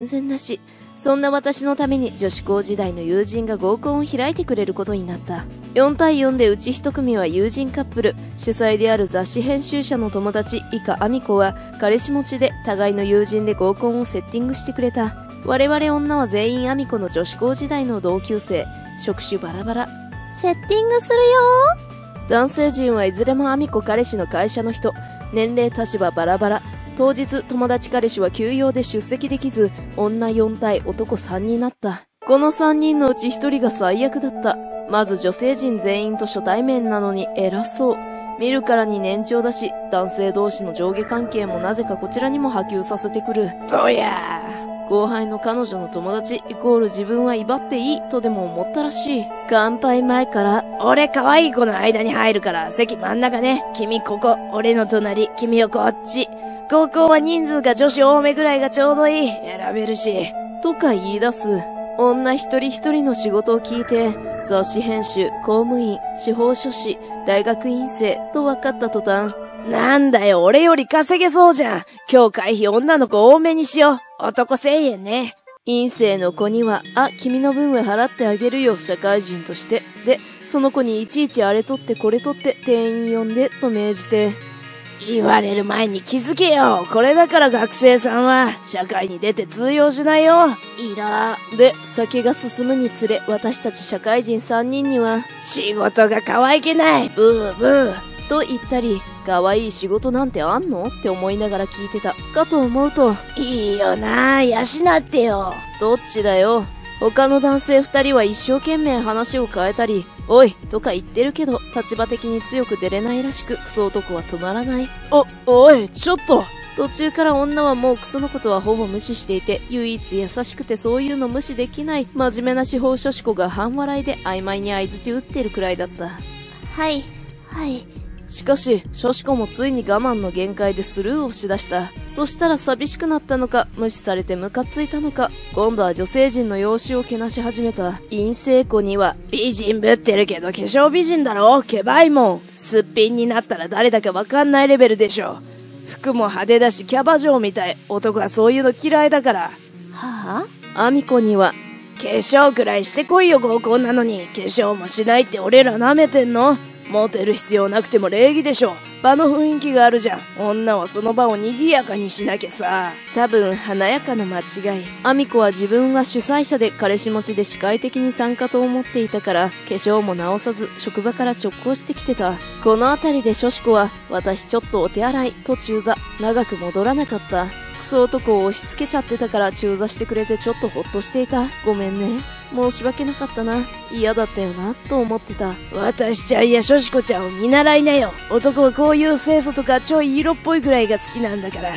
全然なし。そんな私のために女子高時代の友人が合コンを開いてくれることになった。4対4でうち1組は友人カップル、主催である雑誌編集者の友達以下アミコは彼氏持ちで互いの友人で合コンをセッティングしてくれた。我々女は全員アミコの女子高時代の同級生、職種バラバラ。セッティングするよ男性陣はいずれもアミコ彼氏の会社の人、年齢立場バラバラ、当日友達彼氏は休養で出席できず、女4対男3になった。この3人のうち1人が最悪だった。まず女性陣全員と初対面なのに偉そう。見るからに年長だし、男性同士の上下関係もなぜかこちらにも波及させてくる。どや後輩の彼女の友達イコール自分は威張っていいとでも思ったらしい。乾杯前から、俺可愛い子の間に入るから席真ん中ね。君ここ、俺の隣、君をこっち。高校は人数が女子多めぐらいがちょうどいい。選べるし。とか言い出す。女一人一人の仕事を聞いて、雑誌編集、公務員、司法書士、大学院生と分かった途端、なんだよ、俺より稼げそうじゃん。今日会費女の子多めにしよう。男1000円ね。陰性の子には、あ、君の分は払ってあげるよ、社会人として。で、その子にいちいちあれ取ってこれ取って店員呼んで、と命じて、言われる前に気づけよ。これだから学生さんは社会に出て通用しないよ。いらで先が進むにつれ私たち社会人3人には仕事が可愛げない。ブーブー。と言ったり可愛い仕事なんてあんの？って思いながら聞いてた。かと思うといいよな養ってよ。どっちだよ？他の男性二人は一生懸命話を変えたり、おいとか言ってるけど、立場的に強く出れないらしく、クソ男は止まらない。お、おい、ちょっと途中から女はもうクソのことはほぼ無視していて、唯一優しくてそういうの無視できない、真面目な司法書士子が半笑いで曖昧に相槌打ってるくらいだった。はい、はい。しかし、ショシコもついに我慢の限界でスルーをしだした。そしたら寂しくなったのか、無視されてムカついたのか、今度は女性陣の容姿をけなし始めた。陰性子には、美人ぶってるけど化粧美人だろケバいもん。すっぴんになったら誰だかわかんないレベルでしょ。服も派手だしキャバ嬢みたい。男はそういうの嫌いだから。はあ？アミコには、化粧くらいしてこいよ合コンなのに、化粧もしないって俺ら舐めてんのモテる必要なくても礼儀でしょ。場の雰囲気があるじゃん。女はその場を賑やかにしなきゃさ。多分、華やかな間違い。アミコは自分は主催者で彼氏持ちで視界的に参加と思っていたから、化粧も直さず、職場から直行してきてた。この辺りでショシコは、私ちょっとお手洗い、と中座。長く戻らなかった。クソ男を押し付けちゃってたから中座してくれてちょっとほっとしていた。ごめんね。申し訳なかったな。嫌だったよな、と思ってた。私ちゃんやしょしこちゃんを見習いなよ。男はこういう清楚とかちょい色っぽいぐらいが好きなんだから。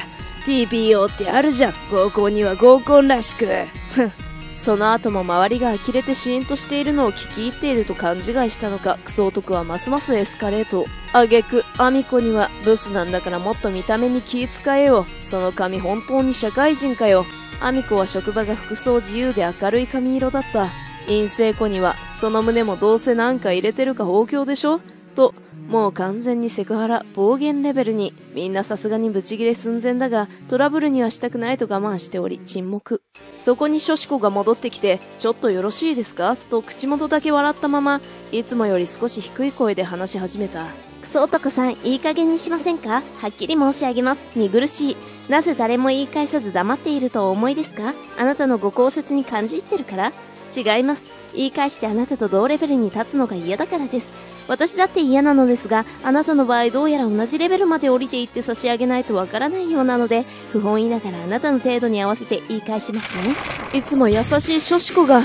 TPO ってあるじゃん。合コンには合コンらしく。ふん。その後も周りが呆れてシーンとしているのを聞き入っていると勘違いしたのか、クソ男はますますエスカレート。あげく、アミコには、ブスなんだからもっと見た目に気使えよ。その髪本当に社会人かよ。アミコは職場が服装自由で明るい髪色だった。陰性子には、その胸もどうせなんか入れてるか放狂でしょ？と、もう完全にセクハラ、暴言レベルに、みんなさすがにブチギレ寸前だが、トラブルにはしたくないと我慢しており、沈黙。そこにショシコが戻ってきて、ちょっとよろしいですか？と口元だけ笑ったまま、いつもより少し低い声で話し始めた。クソ男さん、いい加減にしませんか？はっきり申し上げます。見苦しい。なぜ誰も言い返さず黙っているとお思いですか？あなたのご考説に感じってるから？違います。言い返してあなたと同レベルに立つのが嫌だからです。私だって嫌なのですが、あなたの場合どうやら同じレベルまで降りていって差し上げないとわからないようなので、不本意ながらあなたの程度に合わせて言い返しますね。いつも優しいショシコが、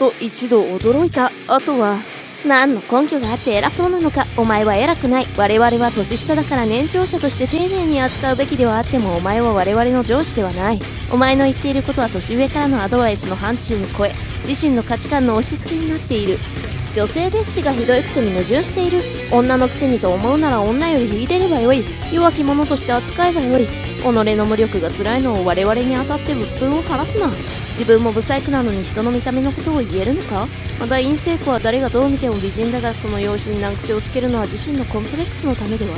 と一度驚いた。あとは、何の根拠があって偉そうなのかお前は偉くない。我々は年下だから年長者として丁寧に扱うべきではあってもお前は我々の上司ではない。お前の言っていることは年上からのアドバイスの範疇を超え自身の価値観の押し付けになっている。女性蔑視がひどいくせに矛盾している。女のくせにと思うなら女より引いてればよい。弱き者として扱えばよい。己の無力が辛いのを我々に当たって鬱憤を晴らすな。自分も不細工なのに人の見た目のことを言えるのか？また陰性子は誰がどう見ても美人だがその容姿に難癖をつけるのは自身のコンプレックスのためでは？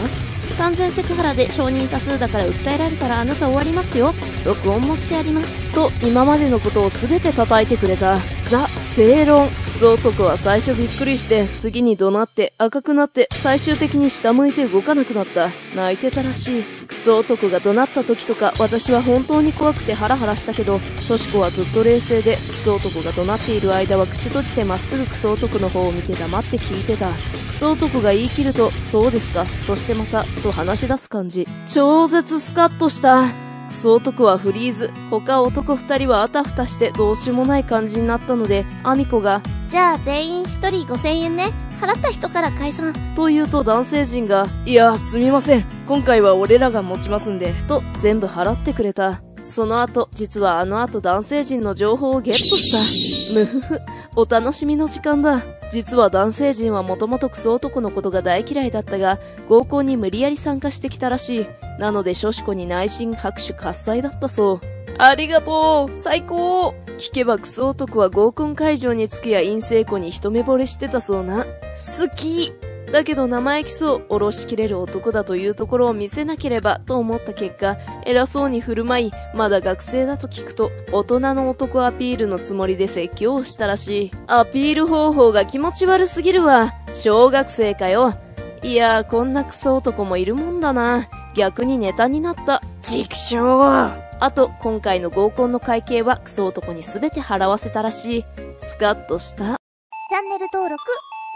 完全セクハラで承認多数だから訴えられたらあなた終わりますよ。録音もしてあります。と今までのことを全て叩いてくれた。ザ正論クソ男は最初びっくりして次に怒鳴って赤くなって最終的に下向いて動かなくなった。泣いてたらしい。クソ男が怒鳴った時とか私は本当に怖くてハラハラしたけどショシコはずっと冷静でクソ男が怒鳴っている間は口閉じてまっすぐクソ男の方を見て黙って聞いてた。クソ男が言い切るとそうですか。そしてまたと話し出す感じ。超絶スカッとした。クソ男はフリーズ。他男二人はあたふたしてどうしようもない感じになったので、アミコが、じゃあ全員一人5000円ね。払った人から解散。と言うと男性陣が、いや、すみません。今回は俺らが持ちますんで。と全部払ってくれた。その後、実はあの後男性陣の情報をゲットした。むふふ、お楽しみの時間だ。実は男性陣はもともとクソ男のことが大嫌いだったが、合コンに無理やり参加してきたらしい。なので、ショシコに内心拍手喝采だったそう。ありがとう最高聞けばクソ男は合コン会場に着くや陰性子に一目惚れしてたそうな。好きだけど生意気そう、おろしきれる男だというところを見せなければと思った結果、偉そうに振る舞い、まだ学生だと聞くと、大人の男アピールのつもりで説教をしたらしい。アピール方法が気持ち悪すぎるわ。小学生かよ。いやー、こんなクソ男もいるもんだな。逆にネタになった。畜生あと、今回の合コンの会計はクソ男に全て払わせたらしい。スカッとした。チャンネル登録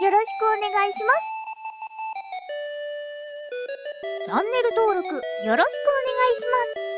よろしくお願いします。チャンネル登録よろしくお願いします。